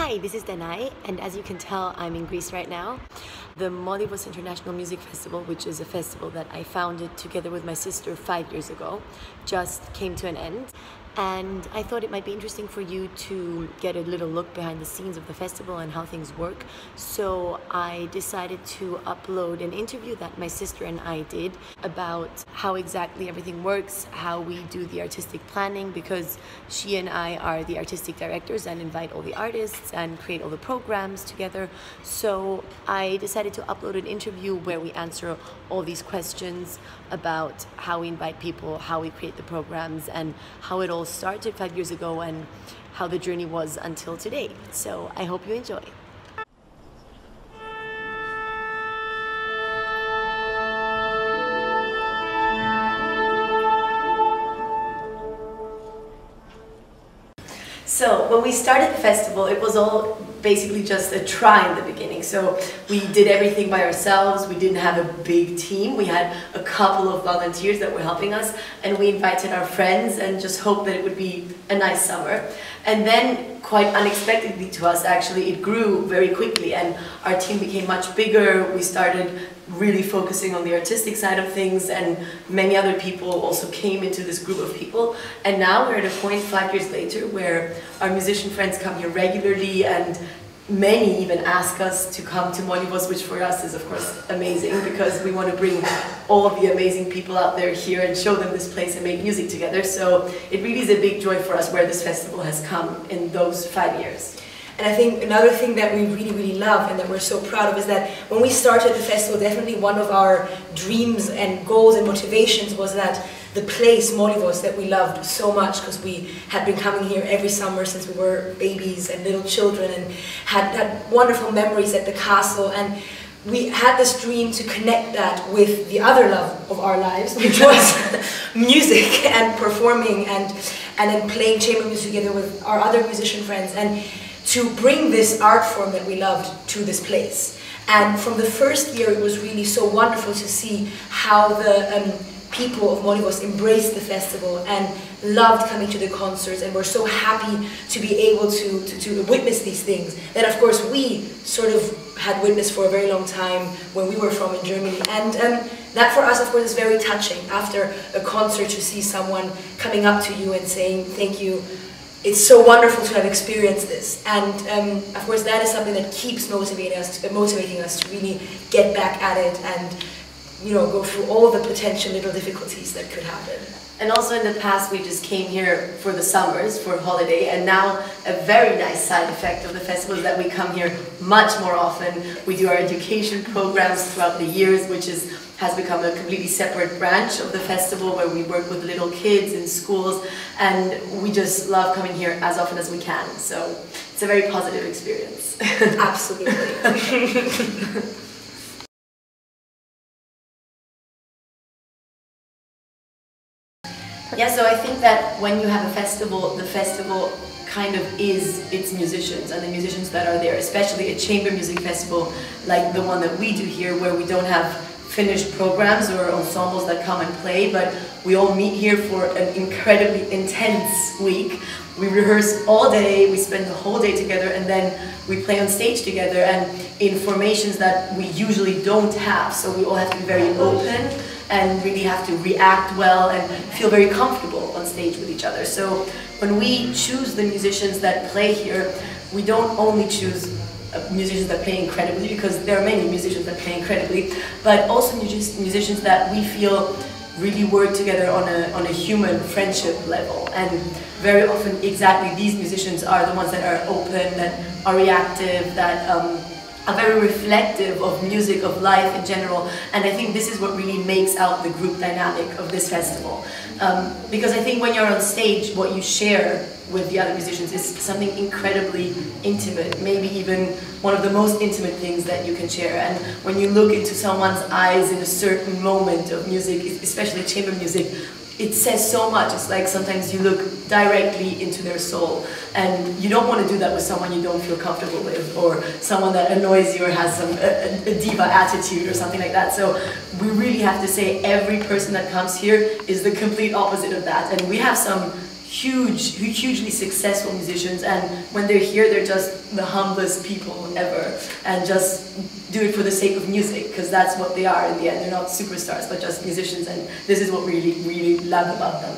Hi, this is Danae, and as you can tell, I'm in Greece right now. The Molyvos International Music Festival, which is a festival that I founded together with my sister five years ago, just came to an end and I thought it might be interesting for you to get a little look behind the scenes of the festival and how things work. So I decided to upload an interview that my sister and I did about how exactly everything works, how we do the artistic planning, because she and I are the artistic directors and invite all the artists and create all the programs together. So I decided to upload an interview where we answer all these questions about how we invite people, how we create the programs, and how it all started five years ago and how the journey was until today. So I hope you enjoy. So when we started the festival, it was all basically just a try in the beginning. So we did everything by ourselves. We didn't have a big team. We had a couple of volunteers that were helping us, and we invited our friends and just hoped that it would be a nice summer. And then, quite unexpectedly to us, actually, it grew very quickly, and our team became much bigger. We started really focusing on the artistic side of things and many other people also came into this group of people and now we're at a point five years later where our musician friends come here regularly and many even ask us to come to Molyvos, which for us is of course amazing because we want to bring all the amazing people out there here and show them this place and make music together. So it really is a big joy for us where this festival has come in those five years. And I think another thing that we really, really love and that we're so proud of is that when we started the festival, definitely one of our dreams and goals and motivations was that the place, Molyvos, that we loved so much because we had been coming here every summer since we were babies and little children and had, had wonderful memories at the castle. And we had this dream to connect that with the other love of our lives, which was music and performing and, and then playing chamber music together with our other musician friends. And to bring this art form that we loved to this place. And from the first year, it was really so wonderful to see how the um, people of Molyvos embraced the festival and loved coming to the concerts and were so happy to be able to, to, to, witness these things. That of course we sort of had witnessed for a very long time when we were from in Germany. And um, that for us of course is very touching. After a concert to see someone coming up to you and saying thank you. It's so wonderful to have experienced this. And um, of course, that is something that keeps motivating us, to, motivating us to really get back at it and, you know, go through all the potential little difficulties that could happen. And also in the past, we just came here for the summers, for holiday, and now a very nice side effect of the festival is that we come here much more often. We do our education programs throughout the years, which is has become a completely separate branch of the festival where we work with little kids in schools, and we just love coming here as often as we can. So it's a very positive experience. Absolutely. Yeah, so I think that when you have a festival, the festival kind of is its musicians and the musicians that are there, especially a chamber music festival like the one that we do here where we don't have finished programs or ensembles that come and play, but we all meet here for an incredibly intense week. We rehearse all day, we spend the whole day together, and then we play on stage together and in formations that we usually don't have. So we all have to be very open and really have to react well and feel very comfortable on stage with each other. So when we choose the musicians that play here, we don't only choose uh, musicians that play incredibly, because there are many musicians that play incredibly, but also musicians that we feel really work together on a, on a human friendship level. And very often, exactly these musicians are the ones that are open, that are reactive, that um, are very reflective of music, of life in general, and I think this is what really makes out the group dynamic of this festival. Um, because I think when you're on stage, what you share with the other musicians is something incredibly intimate, maybe even one of the most intimate things that you can share. And when you look into someone's eyes in a certain moment of music, especially chamber music, it says so much. It's like sometimes you look directly into their soul, and you don't want to do that with someone you don't feel comfortable with, or someone that annoys you or has some a, a diva attitude or something like that. So we really have to say every person that comes here is the complete opposite of that, and we have some huge, hugely successful musicians, and when they're here, they're just the humblest people ever, and just do it for the sake of music, because that's what they are in the end. They're not superstars, but just musicians, and this is what really, really love about them.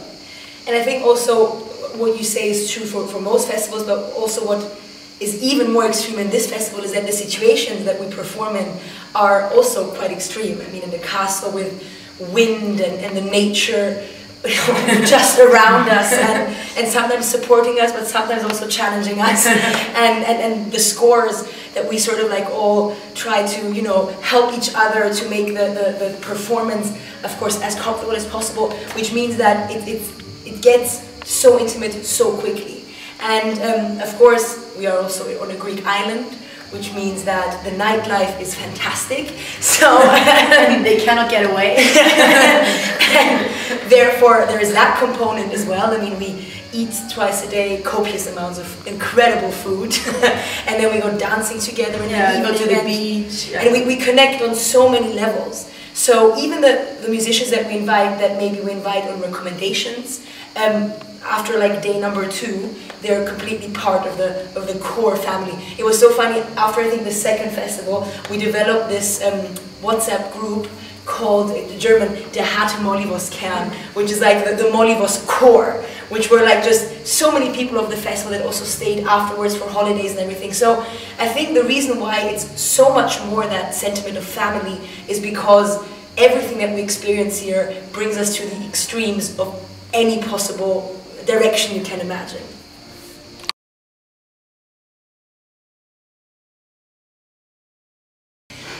And I think also what you say is true for, for most festivals, but also what is even more extreme in this festival is that the situations that we perform in are also quite extreme. I mean, in the castle with wind and, and the nature just around us and, and sometimes supporting us but sometimes also challenging us. And, and, and the scores that we sort of like all try to you know help each other to make the, the, the performance of course as comfortable as possible which means that it, it, it gets so intimate so quickly. And um, of course we are also on a Greek island which means that the nightlife is fantastic. So they cannot get away. and therefore, there is that component as well. I mean, we eat twice a day copious amounts of incredible food, and then we go dancing together in yeah, the go to the beach, yeah. and we, we connect on so many levels. So even the, the musicians that we invite, that maybe we invite on recommendations, um, after like day number two, they're completely part of the of the core family. It was so funny. After I think the second festival, we developed this um, WhatsApp group called the German Der harte Molyvos Kern, which is like the, the Molyvos core, which were like just so many people of the festival that also stayed afterwards for holidays and everything. So I think the reason why it's so much more that sentiment of family is because everything that we experience here brings us to the extremes of any possible direction you can imagine.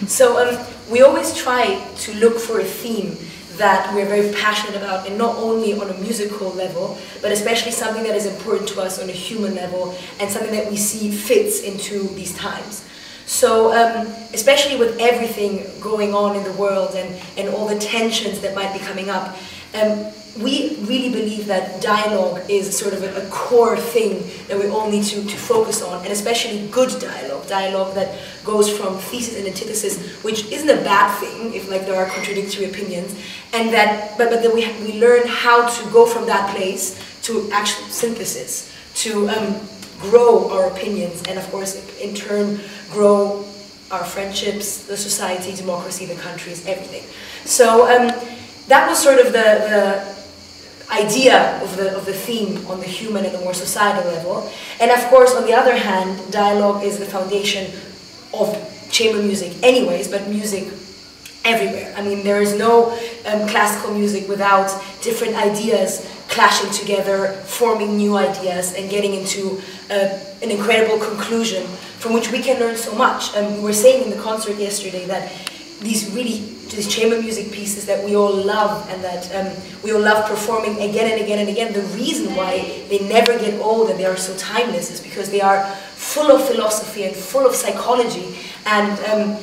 So um, we always try to look for a theme that we're very passionate about and not only on a musical level but especially something that is important to us on a human level and something that we see fits into these times. So um, especially with everything going on in the world and, and all the tensions that might be coming up, um, we really believe that dialogue is sort of a, a, core thing that we all need to, to focus on, and especially good dialogue, dialogue that goes from thesis and antithesis, which isn't a bad thing if like there are contradictory opinions, and that but, but that we, we learn how to go from that place to actual synthesis, to um, grow our opinions, and of course in turn grow our friendships, the society, democracy, the countries, everything. So um, that was sort of the, the idea of the, of the theme on the human and the more societal level. And of course, on the other hand, dialogue is the foundation of chamber music anyways, but music everywhere. I mean, there is no um, classical music without different ideas clashing together, forming new ideas, and getting into uh, an incredible conclusion from which we can learn so much. And um, we were saying in the concert yesterday that these really these chamber music pieces that we all love and that um, we all love performing again and again and again. The reason why they never get old and they are so timeless is because they are full of philosophy and full of psychology and um,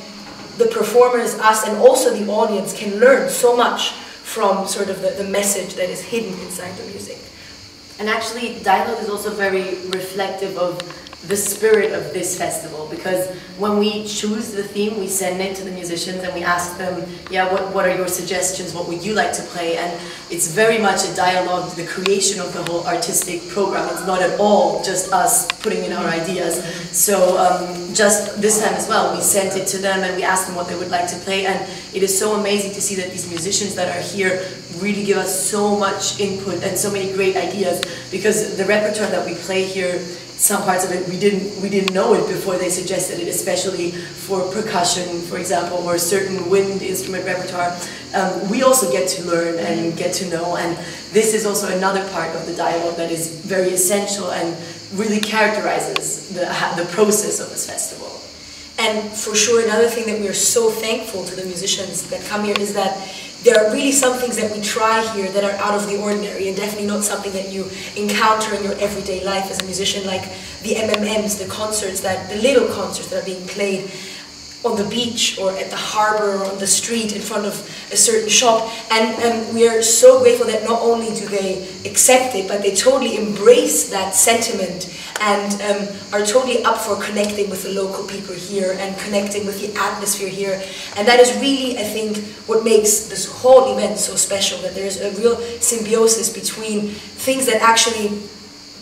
the performers, us and also the audience can learn so much from sort of the, the message that is hidden inside the music. And actually dialogue is also very reflective of the spirit of this festival because when we choose the theme we send it to the musicians and we ask them yeah what, what are your suggestions? What would you like to play? And it's very much a dialogue the creation of the whole artistic program. It's not at all just us putting in our ideas. So um, just this time as well we sent it to them and we asked them what they would like to play. And it is so amazing to see that these musicians that are here really give us so much input and so many great ideas because the repertoire that we play here some parts of it we didn't we didn't know it before they suggested it, especially for percussion, for example, or certain wind instrument repertoire. Um, we also get to learn and get to know, and this is also another part of the dialogue that is very essential and really characterizes the the process of this festival. And for sure, another thing that we are so thankful to the musicians that come here is that there are really some things that we try here that are out of the ordinary and definitely not something that you encounter in your everyday life as a musician like the MMMs, the concerts that, the little concerts that are being played. On the beach or at the harbor or on the street in front of a certain shop. And, and we are so grateful that not only do they accept it, but they totally embrace that sentiment and um, are totally up for connecting with the local people here and connecting with the atmosphere here. And that is really, I think, what makes this whole event so special, that there's a real symbiosis between things that actually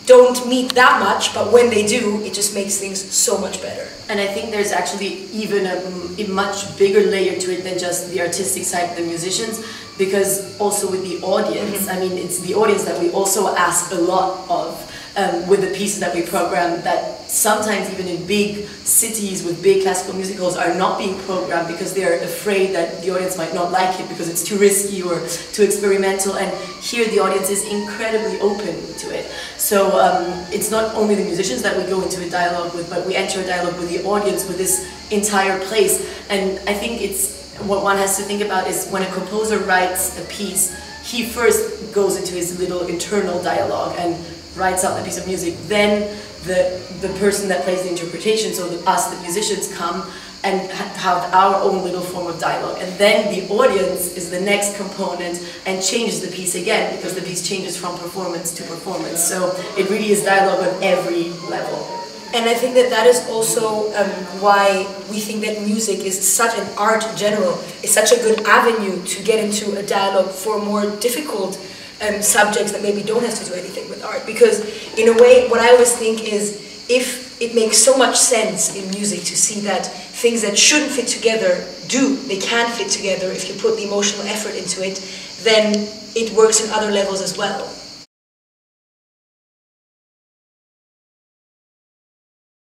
don't meet that much, but when they do, it just makes things so much better. And I think there's actually even a, a, much bigger layer to it than just the artistic side, of the musicians, because also with the audience, mm -hmm. I mean, it's the audience that we also ask a lot of um, with the pieces that we program that sometimes even in big cities with big classical music halls are not being programmed because they're afraid that the audience might not like it because it's too risky or too experimental and here the audience is incredibly open to it. So um, it's not only the musicians that we go into a dialogue with but we enter a dialogue with the audience with this entire place. And I think it's what one has to think about is when a composer writes a piece he first goes into his little internal dialogue and writes out the piece of music, then the, the person that plays the interpretation, so the, us, the musicians, come and have our own little form of dialogue. And then the audience is the next component and changes the piece again because the piece changes from performance to performance. So it really is dialogue on every level. And I think that that is also um, why we think that music is such an art in general, is such a good avenue to get into a dialogue for more difficult um, subjects that maybe don't have to do anything with art. Because in a way, what I always think is if it makes so much sense in music to see that things that shouldn't fit together do, they can fit together if you put the emotional effort into it, then it works in other levels as well.